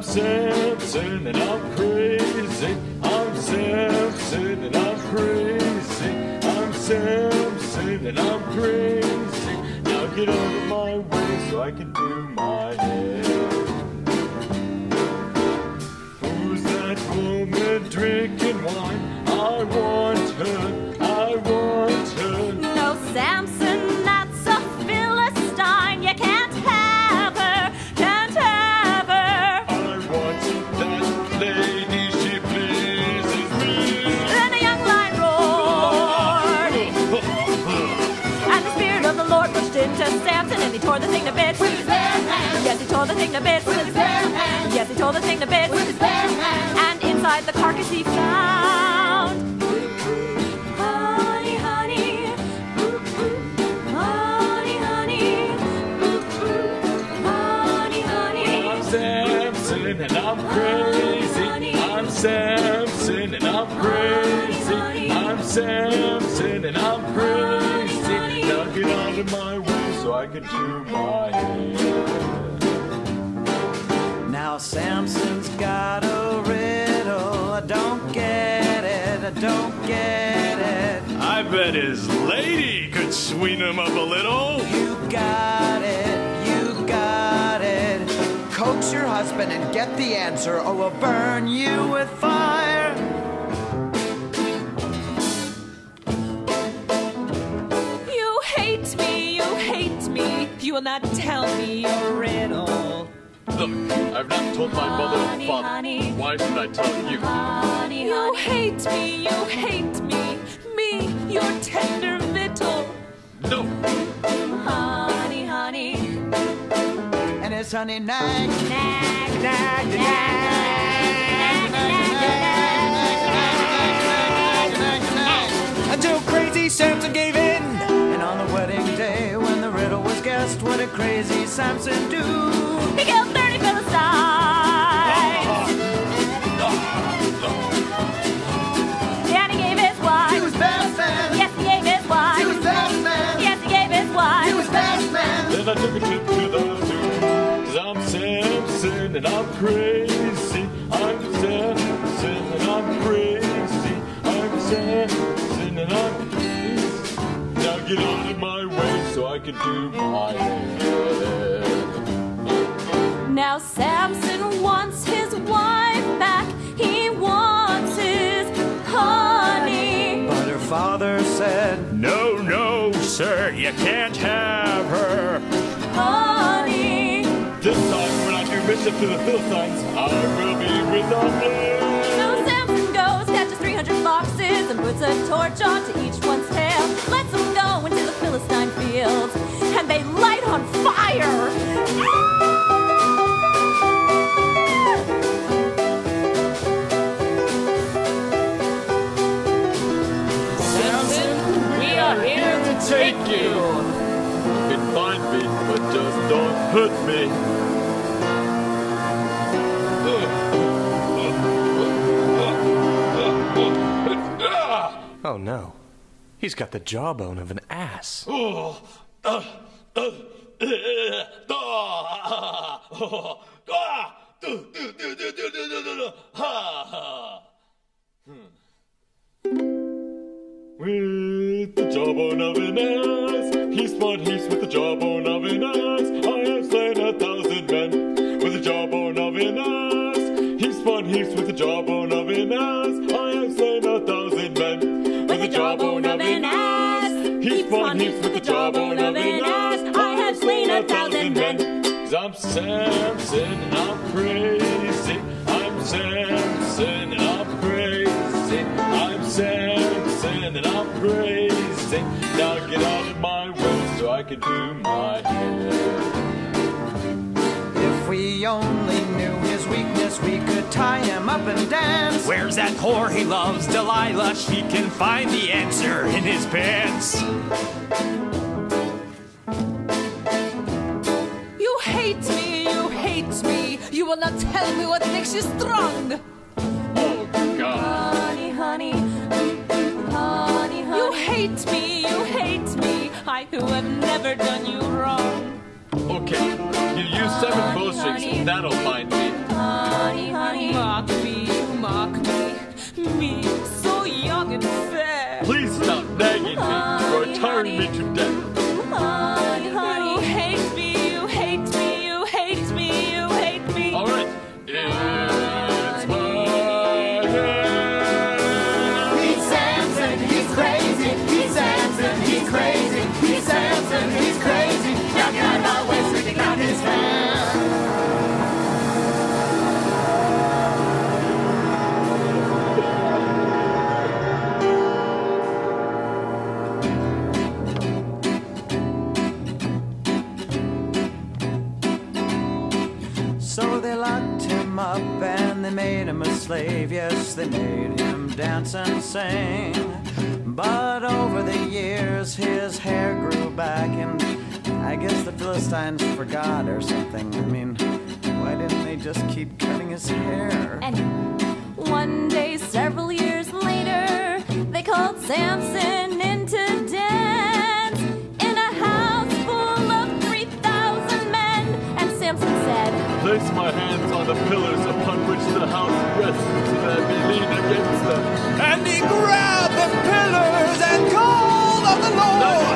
I'm Samson and I'm crazy. I'm Samson and I'm crazy. I'm Samson and I'm crazy. Now get out of my way so I can do my hair. Who's that woman drinking wine? Tore the thing to bits. With his bare hands. Yes, he tore the thing to bits. With his bare hands. Yes, he tore the thing to bits. With his bare hands. And inside the carcass he found. Honey, honey, honey, honey, honey, honey. I'm Samson and I'm crazy. I'm Samson and I'm crazy. I'm Samson and I'm crazy. Now get out of my way so I can do my hair. Now Samson's got a riddle. I don't get it. I don't get it. I bet his lady could sweeten him up a little. You got it. You got it. Coax your husband and get the answer, or we'll burn you with fire. You will not tell me your riddle. Look, I've not told my mother or Honey, father. honey. Why should I tell you? Honey, you hate me, you hate me. Me, your tender victual. No, Honey, honey. And his honey nag. Nag, nag, nag, nag, did crazy Samson do? He killed 30 Philistines. And he gave his wife. He was best man. Yes, he gave his wife. He was best man. Yes, he gave his wife. He was best man. then I took a trip to the zoo. Cause I'm Samson and I'm crazy. Get out of my way so I can do my hair. Now Samson wants his wife back. He wants his honey. But her father said, No, no, sir, you can't have her. Honey. This time when I do mischief to the Philistines, I will be with the flame. So Samson goes, catches 300 foxes, and puts a torch onto each take you. You can find me, but just don't hurt me. Oh no. He's got the jawbone of an ass. Heaps with the jawbone of an ass. I have slain a thousand men with the jawbone of an ass. He spun heaps with the jawbone of an ass. I have slain a thousand men with the jawbone of an ass. He spun heaps with the jawbone of an ass. I have slain a thousand men. I'm Samson I'm crazy. I'm Samson I'm crazy. I'm Samson and I'm crazy. Now get out of my I can do my hair. if we only knew his weakness, we could tie him up and dance. Where's that whore he loves, Delilah? She can find the answer in his pants. You hate me, you hate me. You will not tell me what makes you strong. Oh God. Never done you wrong. Okay, you use seven bowstrings, that'll find me. Honey, honey, honey. Mock me, mock me, me, so young and fair. Please stop nagging me. You're tiring me to death. Slave. Yes, they made him dance and sing. But over the years, his hair grew back, and I guess the Philistines forgot or something. I mean, why didn't they just keep cutting his hair? And one day, several years later, they called Samson into dance in a house full of 3,000 men. And Samson said, Place my hands on the pillars the house rests uh, lean against them. And he grabbed the pillars and called on the Lord.